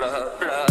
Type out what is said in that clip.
blah blah